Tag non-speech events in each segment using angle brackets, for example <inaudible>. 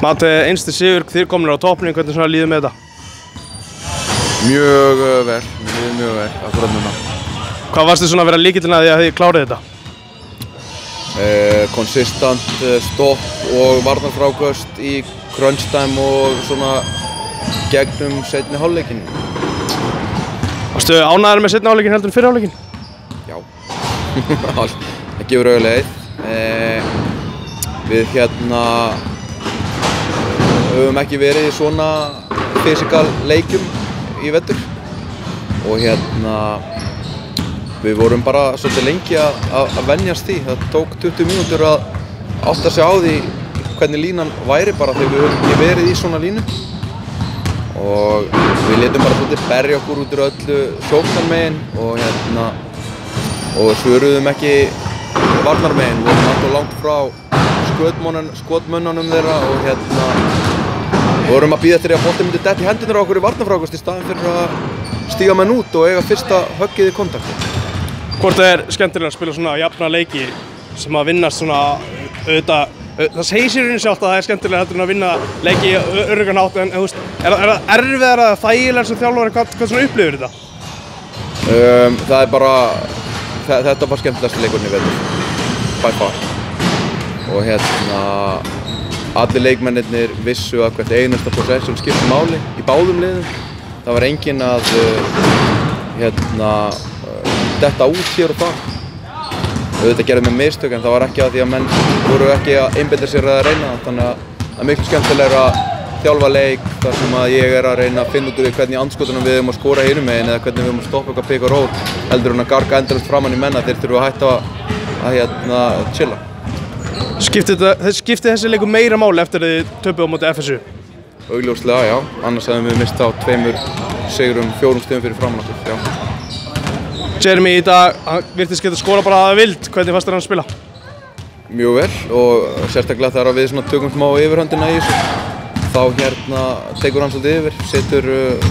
Mati, einstu sigur, þér komin á toppning, hvernig svona líður með þetta? Mjög uh, vel, líður mjög vel, akkurat núna. Hvað varstu svona að vera líkillin að því að þið klárið þetta? Uh, konsistant uh, stopp og varnarfrákvöst í crunch time og svona gegnum setni hálfleikin. Varstu ánæður með setna áleikin heldur en fyrir áleikin? Já, <laughs> það gefur auðvitað eitt. Uh, við hérna höfum ekki verið í svona fysikal leikjum í vettur og hérna við vorum bara svolítið lengi að, að, venjast því. Það tók 20 mínútur að átta sig á því hvernig línan væri bara þegar við höfum ekki verið í svona línu. Og við letum bara svolítið berja okkur út úr öllu sóknarmegin og hérna og svöruðum ekki varnarmegin, við vorum alltaf langt frá skotmönnunum þeirra og hérna vorum að býða eftir að bóttin myndi dætt í hendunar á okkur í varnarfrákast í staðin fyrir að stíga menn út og eiga fyrsta höggið í kontakti. Hvort er skemmtilega að spila svona jafna leiki sem að vinnast svona auðvitað Það segir sér hérna sjálft að það er skemmtilega heldur en að vinna leiki örgan átt en er, er það erfiðar að þægilega sem þjálfur hvað, hvað svona upplifir þetta? Um, það er bara þetta var skemmtilegast leikurinn í vetur by far og hérna allir leikmennir vissu að hvert einasta possession skipti máli í báðum liðum. Það var engin að hérna detta út hér og það auðvitað gerðum við mistök en það var ekki að því að menn voru ekki að einbilda sér að reyna. Þannig að það er miklu skemmtilegra að þjálfa leik þar sem að ég er að reyna að finna út úr því hvernig anskotunum við erum að skora hinum meginn eða hvernig við erum að stoppa okkar pík og ról heldur hún að garga endalast framann í menna þeir þurfu að hætta að, að hérna chilla Skipti þessi leiku meira máli eftir að þið töpuð á móti FSU? Augljóslega, já. Annars hefðum við mistið á tveimur sigurum, fjórum stöðum fyrir framann okkur, já. Jeremy í dag, hann virtist geta skora bara aða vild. Hvernig fannst þér hann að spila? Mjög vel og sérstaklega þegar við svona tökum smá yfirhöndina í þessu þá hérna tekur hann svolítið yfir, setur uh,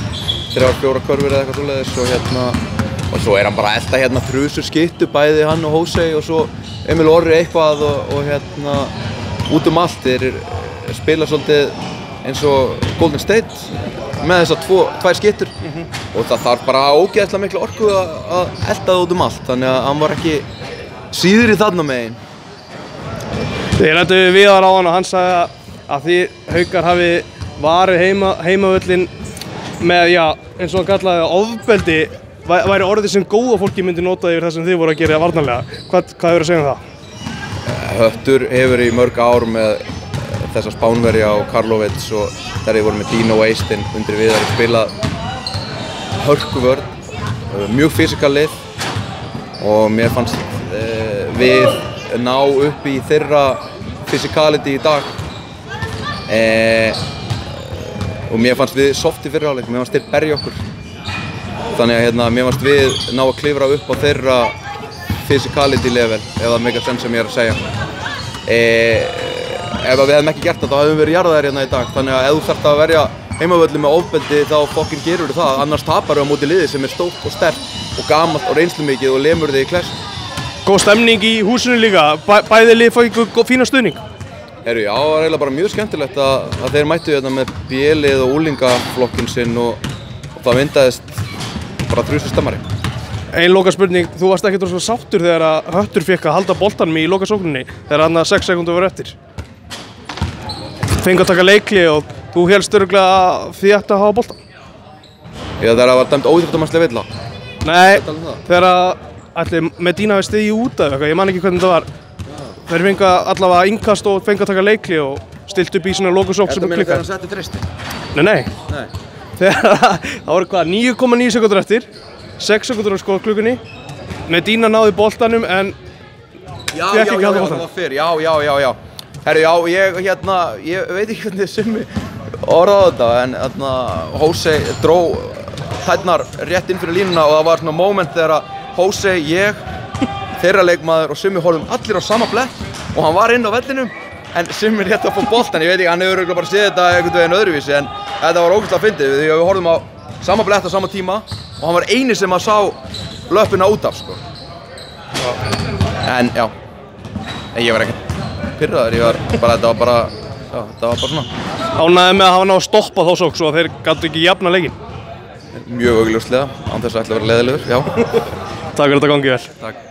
þrjár, fjóra körfur eða eitthvað svoleiðis og hérna og svo er hann bara alltaf hérna þrjusur skittu bæði hann og Hósei og svo Emil Orri eitthvað og, og hérna út um allt þeir spila svolítið eins og Golden State með þessar tvær skittur mm -hmm. og það þarf bara ógeðslega miklu orku að elda það út um allt þannig að hann var ekki síður í þarna megin Þið rættu við á ráðan og hann sagði að því haugar hafi heima, heimavöllin með, já, eins og hann kallaði ofbeldi væri orðið sem góða fólki myndi nota yfir það sem þið voru að gera varnarlega. Hvað, hvað hefur að segja um það? Höttur hefur í mörg ár með þessa Spánverja og Karlovits og þar hefur voru með Dino Eistin undir við að spila hörkuvörð, mjög fysikal lið og mér fannst uh, við ná upp í þeirra fysikality í dag uh, og mér fannst við softi fyrirháleik, mér fannst þeir berja okkur þannig að hérna, mér fannst við ná að klifra upp á þeirra physicality level ef það er mega senn sem ég er að segja. E, ef við hefðum ekki gert það þá hefðum við verið jarðaðir hérna í dag. Þannig að ef þú þarfst að verja heimavöldi með ofbeldi þá fokkin gerur þið það. Annars tapar við á móti liði sem er stórt og sterk og gamalt og reynslumikið og lemur þið í kless Góð stemning í húsinu líka, Bæ, bæðið lið ykkur fína stuðning. Herru, já, það var eiginlega bara mjög skemmtilegt að, að þeir mættu hérna með bjelið og úlingaflokkin sinn og, og það vindaðist bara þrjusur stammari. Einn loka spurning, þú varst ekkert svona sáttur þegar að Höttur fekk að halda boltanum í loka sókninni þegar hann að 6 sekundur var eftir. Fengi að taka leikli og þú helst öruglega að því ætti að hafa boltan. Já, þegar það var dæmt óþjóftamannslega vilja. Nei, þegar að allir Medina hefði stiðið út af eitthvað, ég man ekki hvernig það var. Þeir fengi allavega innkast og fengi að taka leikli og stilt upp í svona loka sók sem klikkar. Þetta meina þegar hann setti það voru hvað 9,9 sekundur eftir. 6 sekundur á skóðklukkunni Medina náði boltanum en já, já, já, já, það var fyrr, já, já, já, já. Herru, já, ég, hérna, ég veit ekki hvernig summi orðaði þetta en hérna, Hósei dró tætnar rétt inn fyrir línuna og það var svona moment þegar að Hósei, ég, þeirra leikmaður og summi horfum allir á sama blett og hann var inn á vellinum en summi rétt að fá boltan, ég veit ekki, hann hefur bara séð þetta einhvern veginn öðruvísi en þetta var ógæðslega fyndið því að við horfum á sama blett á sama tíma og hann var eini sem að sá löpuna út af sko. En já, en ég var ekkert pyrraður, ég var bara, þetta var bara já, þetta var bara svona Ánæði með að hafa náðu stoppa þá svo að þeir gætu ekki jafna leikin. mjög augljóslega, án þess að ætla að vera leðilegur, já. Takk fyrir þetta gangið vel. Takk.